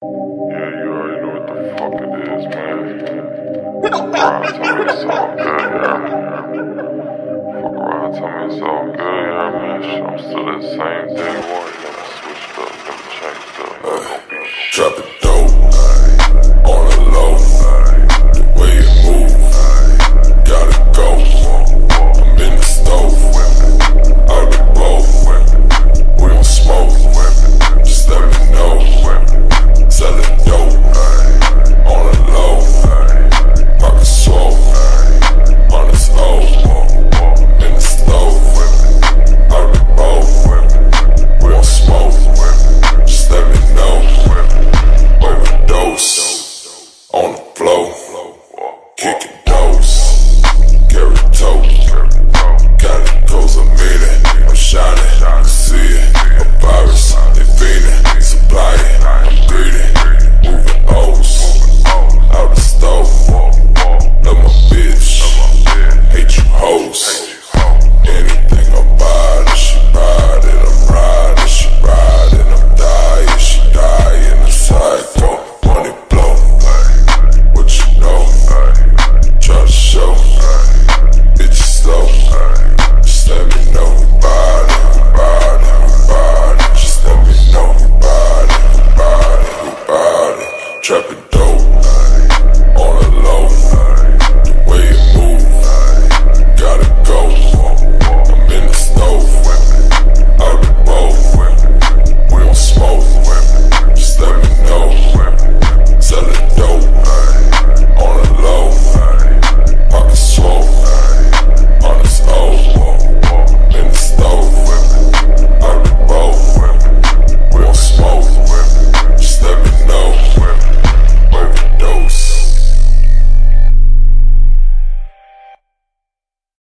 Yeah, you already know what the fuck it is, man. Fuck around, tell me it's all good, yeah. Fuck around, tell me it's all good, yeah, man. I'm still the same day, boy.